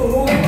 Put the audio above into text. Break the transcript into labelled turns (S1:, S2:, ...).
S1: Oh.